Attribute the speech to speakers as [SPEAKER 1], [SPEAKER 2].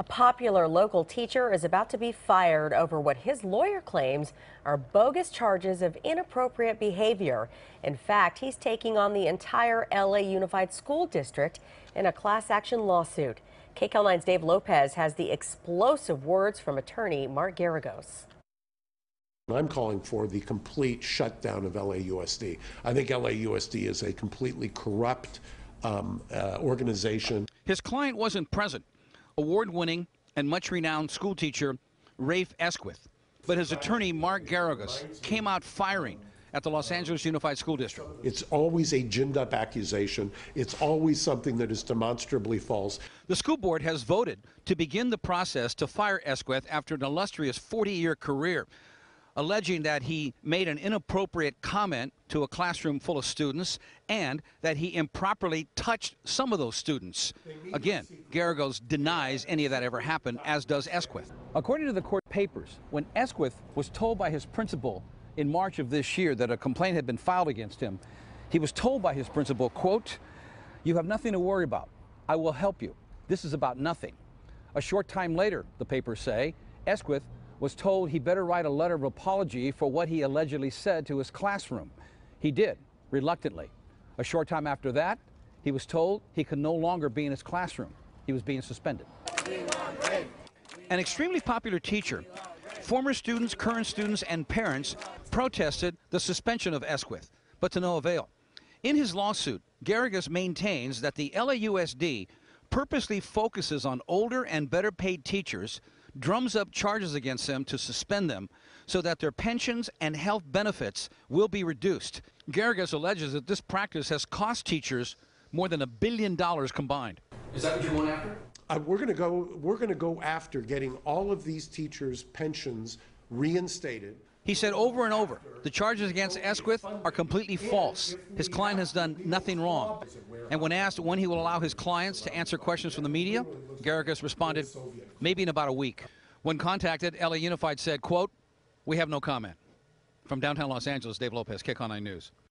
[SPEAKER 1] A popular local teacher is about to be fired over what his lawyer claims are bogus charges of inappropriate behavior. In fact, he's taking on the entire LA Unified School District in a class action lawsuit. KCAL9's Dave Lopez has the explosive words from attorney Mark Geragos.
[SPEAKER 2] I'm calling for the complete shutdown of LAUSD. I think LAUSD is a completely corrupt um, uh, organization.
[SPEAKER 3] His client wasn't present award winning and much renowned schoolteacher Rafe Esquith. But his attorney, Mark Geragos, came out firing at the Los Angeles Unified School District.
[SPEAKER 2] It's always a ginned up accusation. It's always something that is demonstrably false.
[SPEAKER 3] The school board has voted to begin the process to fire Esquith after an illustrious 40 year career alleging that he made an inappropriate comment to a classroom full of students and that he improperly touched some of those students. Again, Geragos denies any of that ever happened, as does Esquith. According to the court papers, when Esquith was told by his principal in March of this year that a complaint had been filed against him, he was told by his principal, quote, you have nothing to worry about. I will help you. This is about nothing. A short time later, the papers say, Esquith was told he better write a letter of apology for what he allegedly said to his classroom. He did, reluctantly. A short time after that, he was told he could no longer be in his classroom. He was being suspended. An extremely popular teacher, former students, current students, and parents protested the suspension of Esquith, but to no avail. In his lawsuit, Geragos maintains that the LAUSD purposely focuses on older and better paid teachers drums up charges against them to suspend them so that their pensions and health benefits will be reduced. Geragos alleges that this practice has cost teachers more than a billion dollars combined. Is that what you're going after?
[SPEAKER 2] Uh, we're going to go. We're going to go after getting all of these teachers' pensions reinstated.
[SPEAKER 3] He said over and over, the charges against Esquith are completely false. His client has done nothing wrong. And when asked when he will allow his clients to answer questions from the media, Geragos responded, maybe in about a week. When contacted, LA Unified said, quote, we have no comment. From downtown Los Angeles, Dave Lopez, KCAL9 News.